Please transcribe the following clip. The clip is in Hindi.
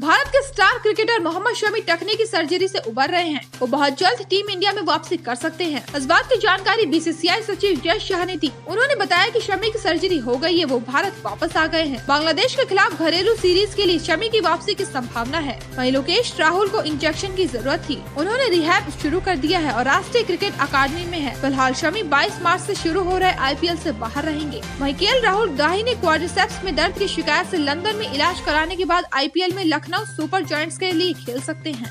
भारत के स्टार क्रिकेटर मोहम्मद शमी टखने की सर्जरी से उबर रहे हैं। वो बहुत जल्द टीम इंडिया में वापसी कर सकते हैं। इस बात की जानकारी बीसीसीआई सचिव यश शाह ने दी उन्होंने बताया कि शमी की सर्जरी हो गई है, वो भारत वापस आ गए हैं। बांग्लादेश के खिलाफ घरेलू सीरीज़ के लिए शमी की वापसी की संभावना है। वही लोकेश राहुल को इंजेक्शन की ज़रूरत थी। उन्होंने रिहैब शुरू कर दिया है और राष्ट्रीय क्रिकेट अकादमी में है। फ़िलहाल शमी 22 मार्च ऐसी शुरू हो रहे आईपीएल से बाहर रहेंगे। वहीं राहुल दाहिने क्वाड्रिसेप्स में दर्द की शिकायत ऐसी लंदन में इलाज कराने के बाद आईपीएल में लखनऊ सुपर जॉइंट्स के लिए खेल सकते हैं।